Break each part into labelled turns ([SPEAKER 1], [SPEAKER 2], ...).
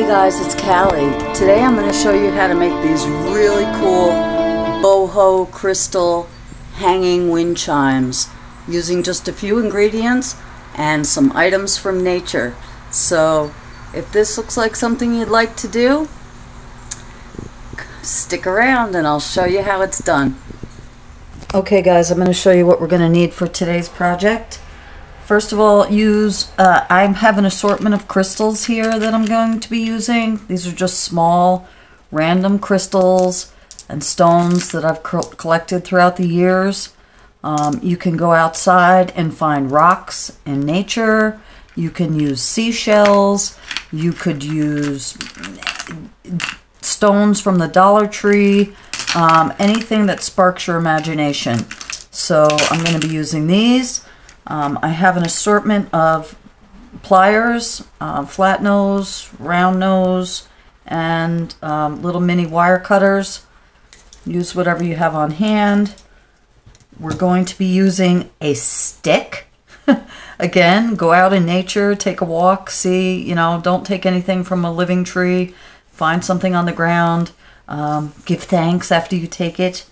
[SPEAKER 1] Hey guys, it's Cali. Today I'm going to show you how to make these really cool boho crystal hanging wind chimes using just a few ingredients and some items from nature. So if this looks like something you'd like to do, stick around and I'll show you how it's done. Okay guys, I'm going to show you what we're going to need for today's project. First of all, use, uh, I have an assortment of crystals here that I'm going to be using. These are just small, random crystals and stones that I've collected throughout the years. Um, you can go outside and find rocks in nature. You can use seashells. You could use stones from the Dollar Tree. Um, anything that sparks your imagination. So I'm going to be using these. Um, I have an assortment of pliers, uh, flat nose, round nose, and um, little mini wire cutters. Use whatever you have on hand. We're going to be using a stick. Again, go out in nature, take a walk, see, you know, don't take anything from a living tree. Find something on the ground. Um, give thanks after you take it.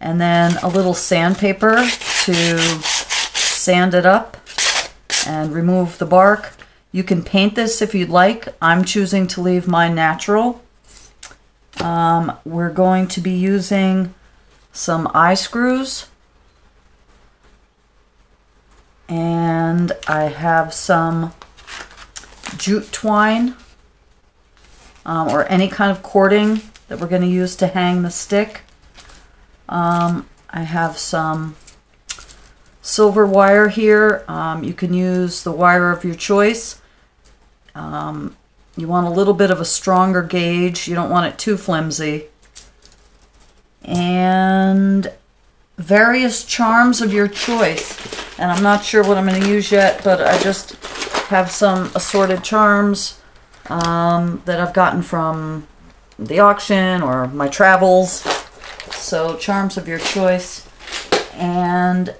[SPEAKER 1] And then a little sandpaper to sand it up and remove the bark. You can paint this if you'd like. I'm choosing to leave mine natural. Um, we're going to be using some eye screws. And I have some jute twine um, or any kind of cording that we're going to use to hang the stick. Um, I have some silver wire here. Um, you can use the wire of your choice. Um, you want a little bit of a stronger gauge. You don't want it too flimsy. And various charms of your choice. And I'm not sure what I'm going to use yet, but I just have some assorted charms um, that I've gotten from the auction or my travels. So charms of your choice. And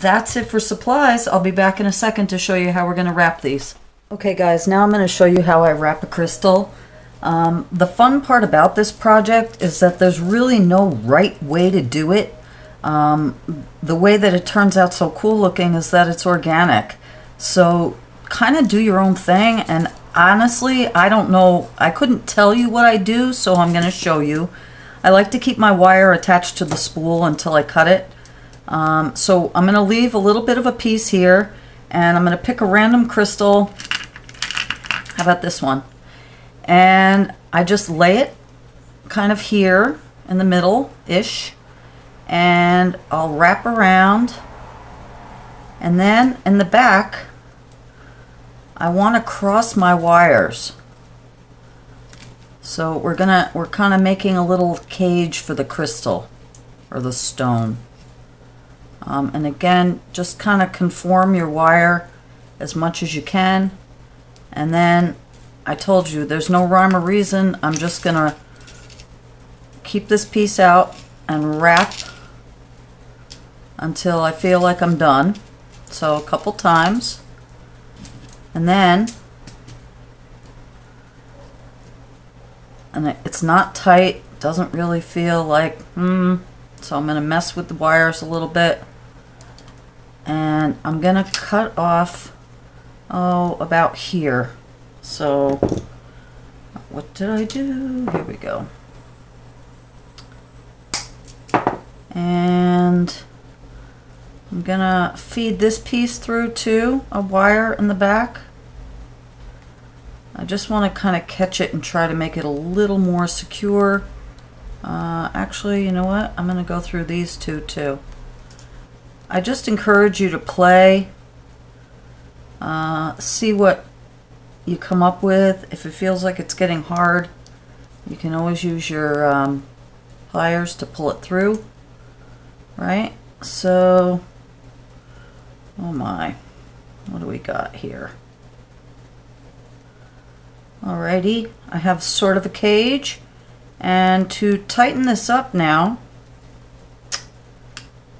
[SPEAKER 1] that's it for supplies. I'll be back in a second to show you how we're going to wrap these. Okay guys, now I'm going to show you how I wrap a crystal. Um, the fun part about this project is that there's really no right way to do it. Um, the way that it turns out so cool looking is that it's organic. So kind of do your own thing and honestly, I don't know. I couldn't tell you what I do, so I'm going to show you. I like to keep my wire attached to the spool until I cut it. Um, so I'm going to leave a little bit of a piece here and I'm going to pick a random crystal. How about this one? And I just lay it kind of here in the middle-ish and I'll wrap around and then in the back I want to cross my wires. So we're gonna we're kind of making a little cage for the crystal or the stone. Um, and again, just kind of conform your wire as much as you can. And then I told you there's no rhyme or reason. I'm just going to keep this piece out and wrap until I feel like I'm done. So a couple times. And then, and it's not tight, doesn't really feel like, hmm, so I'm going to mess with the wires a little bit. And I'm gonna cut off oh about here. So what did I do? Here we go. And I'm gonna feed this piece through to a wire in the back. I just want to kind of catch it and try to make it a little more secure uh, actually you know what I'm gonna go through these two too I just encourage you to play, uh, see what you come up with. If it feels like it's getting hard, you can always use your um, pliers to pull it through, right? So, oh my, what do we got here? Alrighty, I have sort of a cage. And to tighten this up now,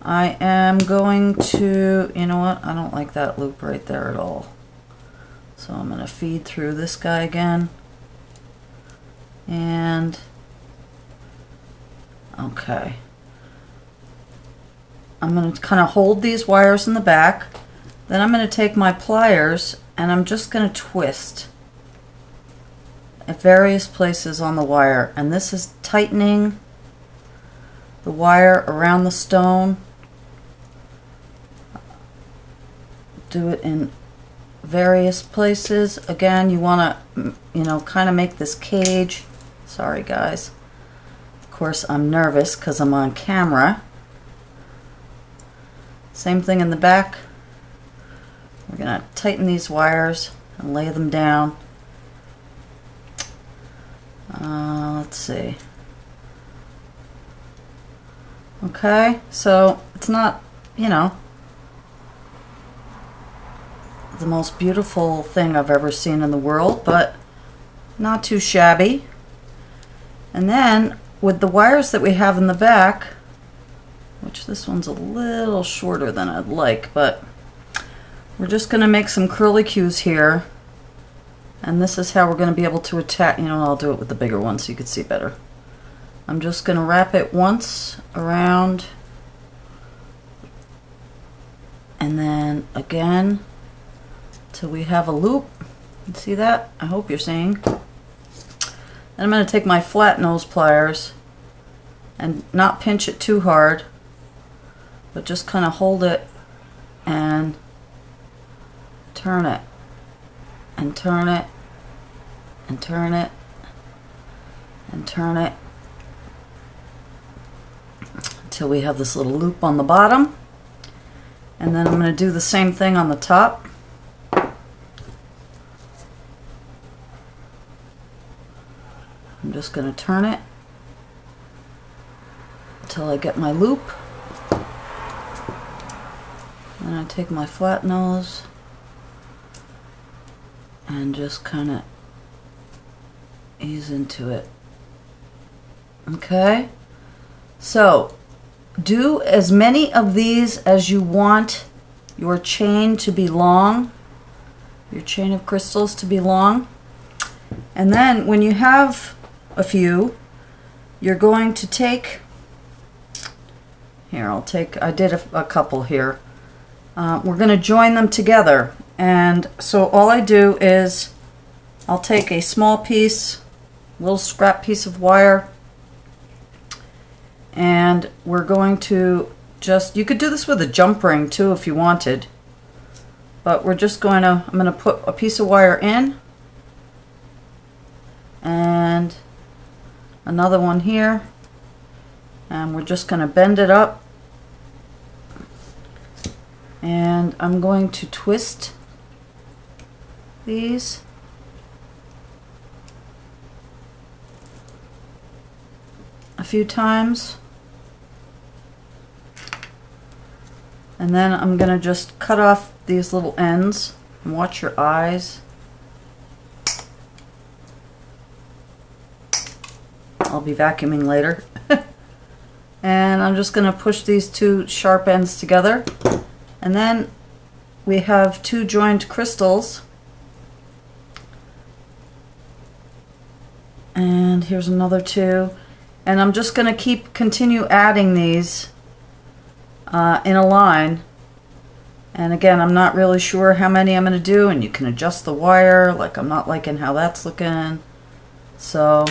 [SPEAKER 1] I am going to, you know what, I don't like that loop right there at all. So I'm going to feed through this guy again. And okay. I'm going to kind of hold these wires in the back. Then I'm going to take my pliers and I'm just going to twist at various places on the wire. And this is tightening the wire around the stone. Do it in various places. Again, you want to, you know, kind of make this cage. Sorry, guys. Of course, I'm nervous because I'm on camera. Same thing in the back. We're going to tighten these wires and lay them down. Uh, let's see. Okay, so it's not, you know, the most beautiful thing I've ever seen in the world, but not too shabby. And then with the wires that we have in the back, which this one's a little shorter than I'd like, but we're just going to make some curly cues here. And this is how we're going to be able to attach, you know, I'll do it with the bigger one so you can see better. I'm just going to wrap it once around and then again till we have a loop. See that? I hope you're seeing. Then I'm going to take my flat nose pliers and not pinch it too hard but just kind of hold it and turn it and turn it and turn it and turn it until we have this little loop on the bottom. And then I'm going to do the same thing on the top. I'm just going to turn it until I get my loop. Then I take my flat nose and just kind of ease into it. Okay? So, do as many of these as you want your chain to be long, your chain of crystals to be long. And then when you have a few, you're going to take, here I'll take, I did a, a couple here. Uh, we're going to join them together. And so all I do is I'll take a small piece, little scrap piece of wire, and we're going to just, you could do this with a jump ring too if you wanted, but we're just going to, I'm going to put a piece of wire in, and another one here, and we're just going to bend it up. And I'm going to twist these a few times and then I'm gonna just cut off these little ends and watch your eyes I'll be vacuuming later and I'm just gonna push these two sharp ends together and then we have two joined crystals. And here's another two. And I'm just going to keep continue adding these uh, in a line. And again, I'm not really sure how many I'm going to do. And you can adjust the wire. Like I'm not liking how that's looking. So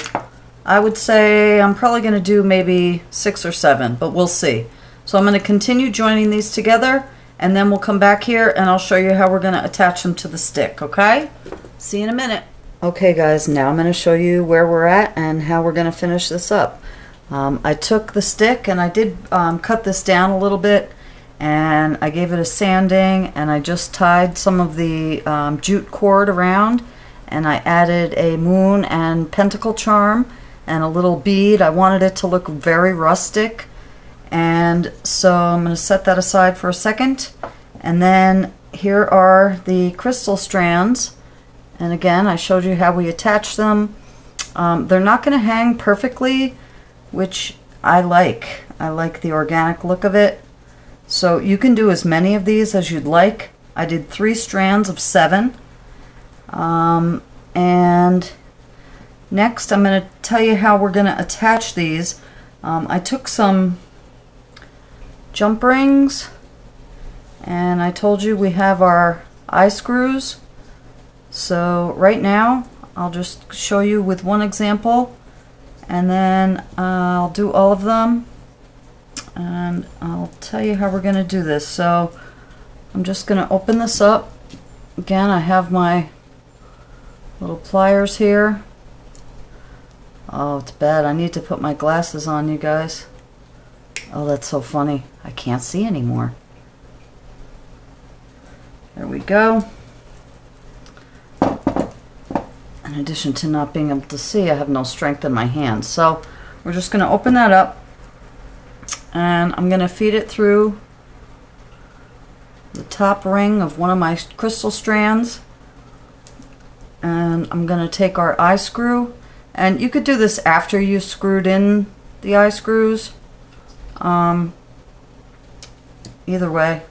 [SPEAKER 1] I would say I'm probably going to do maybe six or seven, but we'll see. So I'm going to continue joining these together and then we'll come back here and I'll show you how we're going to attach them to the stick, okay? See you in a minute. Okay guys, now I'm going to show you where we're at and how we're going to finish this up. Um, I took the stick and I did um, cut this down a little bit and I gave it a sanding and I just tied some of the um, jute cord around and I added a moon and pentacle charm and a little bead. I wanted it to look very rustic and so I'm going to set that aside for a second. And then here are the crystal strands. And again, I showed you how we attach them. Um, they're not going to hang perfectly, which I like. I like the organic look of it. So you can do as many of these as you'd like. I did three strands of seven. Um, and Next, I'm going to tell you how we're going to attach these. Um, I took some jump rings and I told you we have our eye screws. So right now, I'll just show you with one example and then I'll do all of them and I'll tell you how we're going to do this. So I'm just going to open this up. Again, I have my little pliers here. Oh, it's bad. I need to put my glasses on, you guys. Oh, that's so funny. I can't see anymore. There we go. In addition to not being able to see, I have no strength in my hands. So we're just going to open that up and I'm going to feed it through the top ring of one of my crystal strands and I'm going to take our eye screw and you could do this after you screwed in the eye screws um, either way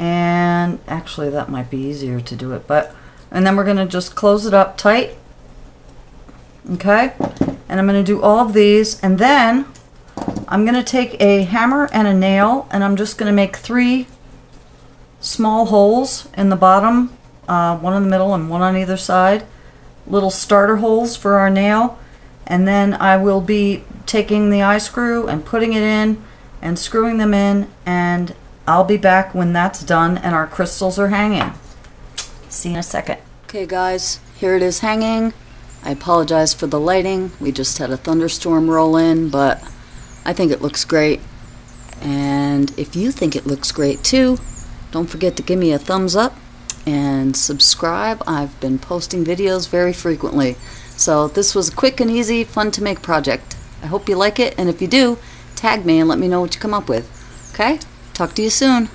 [SPEAKER 1] and actually that might be easier to do it but and then we're going to just close it up tight okay and I'm going to do all of these and then I'm going to take a hammer and a nail and I'm just going to make three small holes in the bottom uh, one in the middle and one on either side little starter holes for our nail and then I will be taking the eye screw and putting it in and screwing them in and I'll be back when that's done and our crystals are hanging. See you in a second. Okay guys, here it is hanging. I apologize for the lighting. We just had a thunderstorm roll in, but I think it looks great. And if you think it looks great too, don't forget to give me a thumbs up and subscribe. I've been posting videos very frequently. So this was a quick and easy, fun to make project. I hope you like it, and if you do, tag me and let me know what you come up with. Okay? Talk to you soon.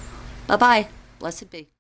[SPEAKER 1] Bye-bye. Blessed be.